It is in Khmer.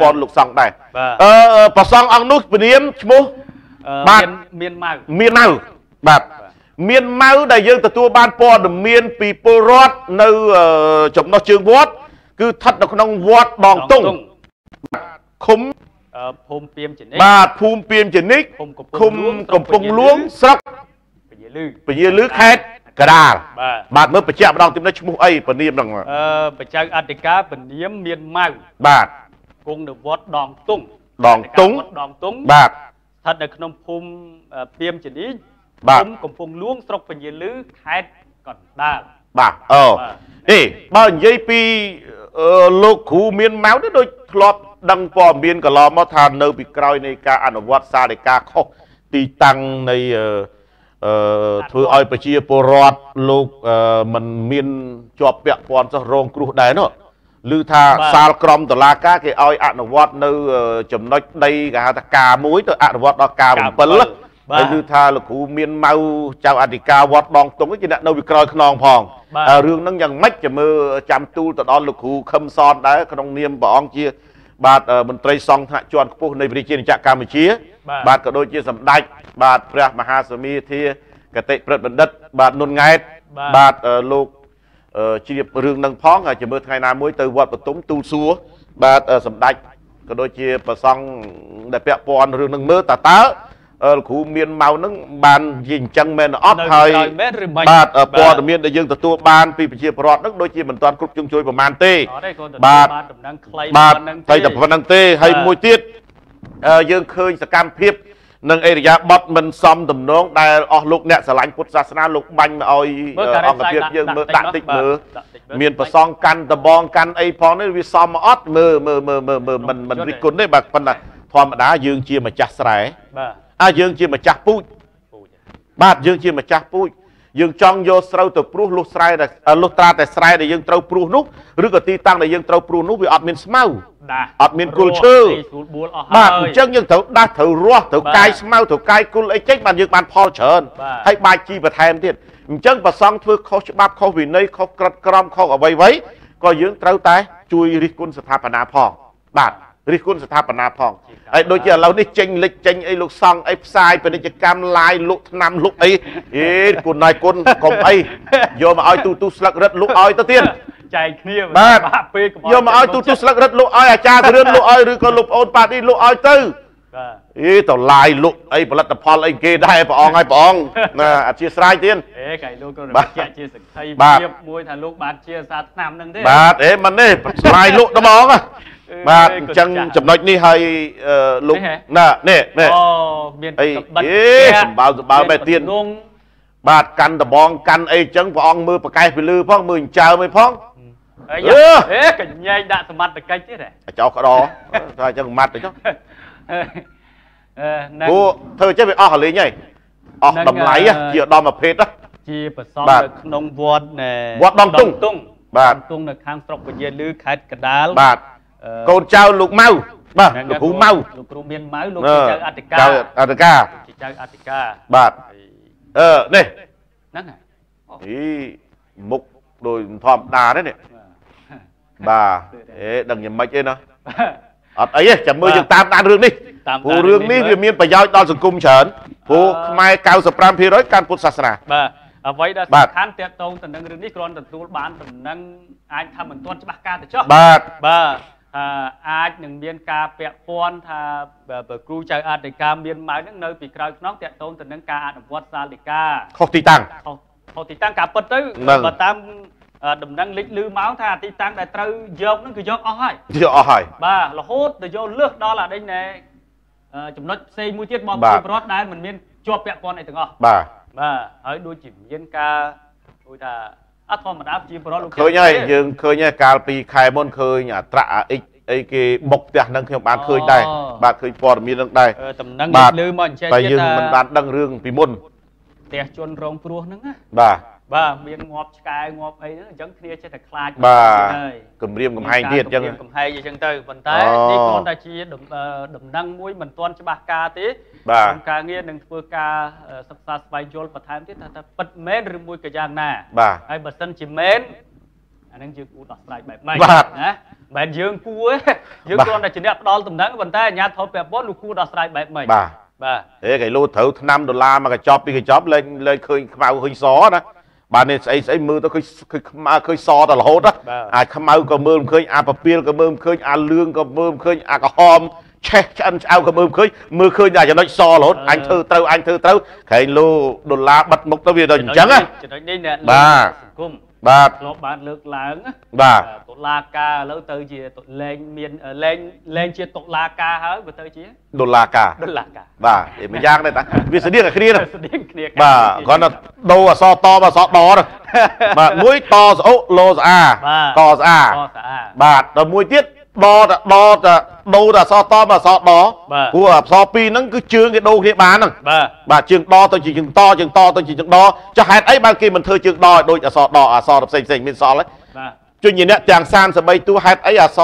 ពាន់លោកសង្ឃដែរបាទអឺប្រសងអង្គនោះព្រាមឈ្មោះអឺបាទមានមានម៉ៅមានម៉ៅបាទមានម៉ៅដែលយើងទទួលបានព័ត៌មានពីពលរដ្ឋនៅអឺចំណុះជើងវត្តគឺស្ថិតនៅក្នុងវត្តដងតុងឃុំអឺភូមិពីមជនិតបាទភូមិពីមជនិកឃុំកំពង់ឃុំលួងកំពង់លួងស្រុកពញាលឺពញាលឺខេត្តកដាលបាទបាទមើលបញ្ជាក់ម្ដងទៀតនេះឈ្មោះអីពនាមហ្នឹងអឺបច្ចៅអធិការពនាមមានម៉ៅបាទ គង់នៅវត្តដងតុងដងតុងវត្តដងតុងបាទស្ថិតនៅក្នុងភូមិអឺពីមជនីបាទភូមិកំពង់លួងស្រុកពញាលឺខេត្តកណ្ដាលបាទអូបាទអេបើនិយាយពីអឺលោកគ្រូមានម៉ៅនេះដូចធ្លាប់ដឹងព័ត៌មានកន្លងមកថានៅពីក្រោយនៃការអនុវត្តសាលិកាខុសទីតាំងនៃអឺអឺធ្វើឲ្យប្រជាពលរដ្ឋលោកអឺមិនមានជាប់ពាក់ព័ន្ធសោះរងគ្រោះដែរនោះ ឮថាបាទសាលក្រមតឡាការគេឲ្យអនុវត្តនៅអឺចំណុចដីគេហៅថាការមួយទៅអនុវត្តដល់ការការ7 7ហើយបាទឮថាលោកគ្រូមានម៉ៅចៅអធិការវត្តដងតុងនេះជាអ្នកនៅពីក្រោយខ្នងផងបាទអឺរឿងហ្នឹងយ៉ាងម៉េចចាំមើលចាំទូលទៅដល់លោកគ្រូខឹមសនដែរក្នុងនាមព្រះអង្គជា បាទអឺមន្ត្រីសង្ឃថ្នាក់ជាន់ខ្ពស់នៃប្រជាជាតិកម្ពុជាបាទបាទក៏ដូចជាសម្ដេចបាទព្រះមហាសមាធាកតិព្រឹទ្ធបណ្ឌិត បាទនុនង៉ែតបាទបាទអឺលោកអឺ ជ្រាបរឿងនឹងផងហើយចាំមើលថ្ងៃណាមួយទៅវត្តបទុមទូលសួរបាទអឺសម្ដេចក៏ដូចជាប្រសង់ដែលពាក់ព័ន្ធរឿងនឹងមើលតើតើអឺលោកគ្រូមានម៉ៅនឹងបាននិយាយអញ្ចឹងមែនឬអត់នៅហើយក្រោយមែនឬមិនបាទអឺបាទព័ត៌មានដែលយើងទទួលបានពីប្រជាពលរដ្ឋនឹងដូចជាមិនទាន់គ្រប់ជ្រុងជ្រោយប្រមាណទេអត់ទេគាត់ទទួលបាទបានដំណឹងខ្លីបាទប៉ុណ្ណឹងតែតែប៉ុណ្្នឹងទេហើយបាទមួយទៀតអឺយើងឃើញសកម្មភាព និងអេរិយាបថមិនសមទំនងដែលអស់លោកអ្នកស្រឡាញ់ពុទ្ធសាសនាលោកបាញ់មកឲ្យមើលអឺការអង្គភាពយើងមើលដាក់តិចមើលដាក់តិចមើលមានប្រសងកាន់ដបងកាន់អីផងនេះវាសមមកអត់មើលមើលមើលមើលមើលមិនមិនរិះគន់ទេបាទប៉ុន្តែធម្មតាយើងជាម្ចាស់ស្រែបាទអាយើងជាម្ចាស់ពូជពូជបាទយើងជាម្ចាស់ពូជ យើងចង់យកស្រូវទៅព្រោះលុះស្រែដែលអឺលុះត្រាតែស្រែដែលយើងត្រូវព្រោះនោះឬក៏ទីតាំងដែលយើងត្រូវព្រោះនោះវាអត់មានស្មៅដាស់អត់មានគល់ឈើរស់អីស្រួលបួលអស់ហើយបាទអញ្ចឹងយើងត្រូវដាស់ត្រូវរស់ត្រូវបាទកាយស្មៅត្រូវកាយគុលអីចេញបានយើងបានផលច្រើនបាទហើយបាច់ជីបន្ថែមទៀតអញ្ចឹងប្រសង់ធ្វើខុសច្បាប់ខុសវិន័យខុសក្រឹតក្រមខុសអ្វីអ្វីក៏យើងត្រូវតែជួយរិះគន់ស្ថាបនាផងបាទ រិះគន់ស្ថាបនាផងហើយដូចជាឥឡូវនេះចេញលិចចេញអីលោកសង្ឃអីផ្សាយពាណិជ្ជកម្មឡាយលក់ថ្នាំលក់អីអេគុណណាយគុណកុំអីយកមកឲ្យទូទូស្លឹករឹតលក់ឲ្យទៅទៀតចែកគ្នាបាទបាក់ពេកុំយកមកឲ្យទូទូស្លឹករឹតលក់ឲ្យអាចារ្យគ្រឿនលក់ឲ្យឬក៏លោកប្អូនប៉ាទីលក់ឲ្យទៅបាទអេតឡាយលុកអីផលិតផលអីគេដែរព្រះអង្គហើយព្រះអង្គណាអធិស្ឋានទៀតអេកៃលោកក៏បាទបញ្ជាក់ជាសក្ខីបាទភាពមួយថាលោកបានជាសាថ្នាំហ្នឹងទេបាទអេមិនទេស្រាយលុកដល់ហ្មងណាអឺ បាទអេអញ្ចឹងគាត់ចាស់ចំណុចនេះហើយអឺលោកនេះហ៎ណានេះនេះអូមានអីក្បិតអេសម្បើសម្បើបែបទៀតមានបំណងបាទកាន់ដបងកាន់អីអញ្ចឹងព្រះអង្គមើលប្រកែកពីលឺផងមើលអញ្ចើមអីផងអីអឺអេកញ្ញែងដាក់សមត្ថកិច្ចទៀតហ៎អាចោក្តោថាអញ្ចឹងម៉ាត់ទៅចុះអឺហ្នឹងព្រោះធ្វើចេះវាអស់កលេងហើយអស់ហ្នឹងតម្លៃហ៎អឺជាឧត្តមភេទហ៎ជាប្រសងបាទនៅក្នុងវត្តណែវត្តដងទុងទុងបាទដងទុងនៅខាងស្រុកពញាលឺខេត្តកណ្ដាលបាទអឺ កូនចៅលោកម៉ៅបាទហ្នឹងលោកគ្រូម៉ៅលោកគ្រូមានម៉ៅលោកជាចៅអធិការចៅអធិការជាចៅអធិការបាទហើយអឺនេះហ្នឹងហើយអូអីមុខដូចធម្មតាទេនេះបាទអេដឹងយ៉ាងម៉េចទេណាអត់អីទេចាំមើលបាទយើងតាមដានរឿងនេះតាមព្រោះដានរឿងនេះរឿងនេះវាមានប្រយោជន៍ដល់សង្គមច្រើនព្រោះអឺខ្មែរ95%កាន់ពុទ្ធសាសនាបាទអ្វីដែលបាទសំខាន់តកតងទៅនឹងរឿងនេះគ្រាន់តែទទួលបានដំណឹងអាចថាមិនទាន់ច្បាស់ការទៅចុះបាទបាទ អឺអាចនឹងមានការពាក់ព័ន្ធថាបើបើគ្រូចៅអធិការមានម៉ៅហ្នឹងនៅពីក្រោយខ្នងតកតងទៅនឹងការអនុវត្តសាលិកាខុសទីតាំងខុសខុសទីតាំងការពិតទៅហ្នឹងបើតាមអឺដំណឹងលេចលឺមកថាទីតាំងដែលត្រូវយកហ្នឹងគឺយកអស់ហើយយកអស់ហើយបាទរហូតទៅយកលើសដល់អាដេញណែអឺចំណុចផ្សេងមួយទៀតរបស់បាទប្រជាពលរដ្ឋដែលមិនមានជាប់ពាក់ព័ន្ធអីទាំងអស់បាទបាទហើយដូចជាមានការដូចថា អត់ធម្មតាប្រជាពលរដ្ឋលោកឃើញហើយយើងឃើញហើយកាលពីខែមុនឃើញអាត្រាក់អាអិចអីគេបុកផ្ទះហ្នឹងខ្ញុំបានឃើញដែរបាទឃើញព័ត៌មានហ្នឹងដែរអឺតំណែងបាទលើមកអញ្ចឹងតែទៀតយើងថាមិនបានដឹងរឿងពីមុនផ្ទះជនរងគ្រោះហ្នឹងណាបាទ បាទមានងាប់ឆ្កែងាប់អីហ្នឹងអញ្ចឹងគ្នាចេះតែខ្លាចបាទហើយគម្រាមកំហែងទៀតអញ្ចឹងមានការគំរាមកំហែងអញ្ចឹងទៅប៉ុន្តែអូនេះគ្រាន់តែជាដំអឺដំណឹងមួយមិនទាន់ច្បាស់ការទេបាទក្រុមការងារនឹងធ្វើការអឺសិក្សាស្វែងយល់បន្ថែមទៀតថាតើពិតមែនឬមួយក៏យ៉ាងណាបាទហើយបើសិនជាមែនអានឹងយើងគួរដោះស្រាយបែបម៉េចបាទណាមិនយើងគួរទេយើងបាទគ្រាន់តែជាអ្នកផ្ដល់តំណែងប៉ុន្តែអាជ្ញាធរពាក់ព័ន្ធលោកគួរដោះស្រាយបែបម៉េចបាទបាទអេគេលោត្រូវឆ្នាំដុល្លារមកកញ្ចប់ពីកញ្ចប់លេងលេងឃើញខ្មៅឃើញសណា បាទនេះស្អីស្អីមើលទៅឃើញឃើញខ្មៅឃើញសតែរហូតណាអាខ្មៅក៏មើលមិនឃើញអាពពាលក៏មើលមិនឃើញអាលឿងក៏មើលមិនឃើញអាក្រហមឆេះឆ្អិនឆ្អៅក៏មើលមិនឃើញមើលឃើញតែចំណុចសរហូតអញធ្វើត្រូវអញធ្វើត្រូវក្រែងលោដុល្លារបិទមុខទៅវាដល់អញ្ចឹងណាចំណុចនេះអ្នកបាទសង្គម បាទធ្លាប់បានលើកឡើងណាបាទតុលាការឥឡូវទៅជាតុលែងមានលែងលែងជាតុលាការហើយបើទៅជាដុល្លារការតុលាការបាទឯម្យ៉ាងដែរតាវាស្តៀងតែគ្នាហ្នឹងស្តៀងគ្នាបាទគាត់ថាដូរអសតមកអសដហ្នឹងបាទមួយតស្អុលោស្អាបាទតស្អាតស្អាតបាទដល់មួយទៀត ដតដតដូរតែអសតមកអសដបាទព្រោះអសពីរហ្នឹងគឺជើងគេដូរគ្នាបានហ្នឹងបាទបាទជើងដទៅជាជើងតជើងតទៅជាជើងដចុះហេតុអីបានគេមិនធ្វើជើងដឲ្យដូចអសដអសផ្សេងផ្សេងៗមានសល់ហើយបាទជួយជាអ្នកទាំង33តួហេតុអីអស